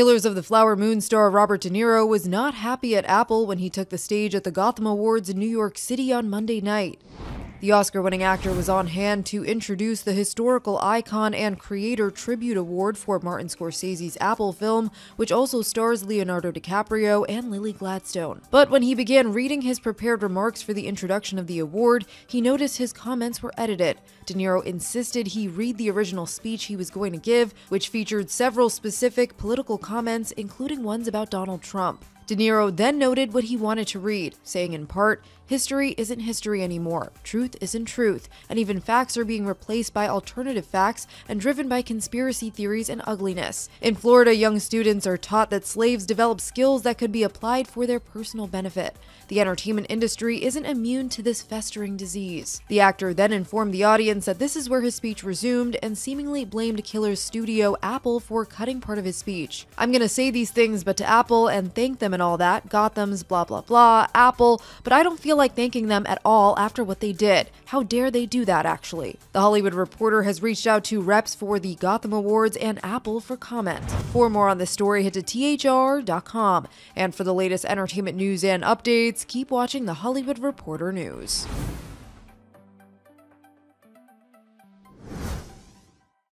Killers of the Flower Moon star Robert De Niro was not happy at Apple when he took the stage at the Gotham Awards in New York City on Monday night. The Oscar winning actor was on hand to introduce the Historical Icon and Creator Tribute Award for Martin Scorsese's Apple film, which also stars Leonardo DiCaprio and Lily Gladstone. But when he began reading his prepared remarks for the introduction of the award, he noticed his comments were edited. De Niro insisted he read the original speech he was going to give, which featured several specific political comments, including ones about Donald Trump. De Niro then noted what he wanted to read, saying in part, History isn't history anymore. Truth isn't truth. And even facts are being replaced by alternative facts and driven by conspiracy theories and ugliness. In Florida, young students are taught that slaves develop skills that could be applied for their personal benefit. The entertainment industry isn't immune to this festering disease. The actor then informed the audience that this is where his speech resumed and seemingly blamed Killer's studio, Apple, for cutting part of his speech. I'm gonna say these things, but to Apple and thank them and all that, Gotham's blah blah blah, Apple, but I don't feel like thanking them at all after what they did. How dare they do that, actually? The Hollywood Reporter has reached out to reps for the Gotham Awards and Apple for comment. For more on this story, head to thr.com. And for the latest entertainment news and updates, keep watching the Hollywood Reporter News.